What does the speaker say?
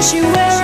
she will.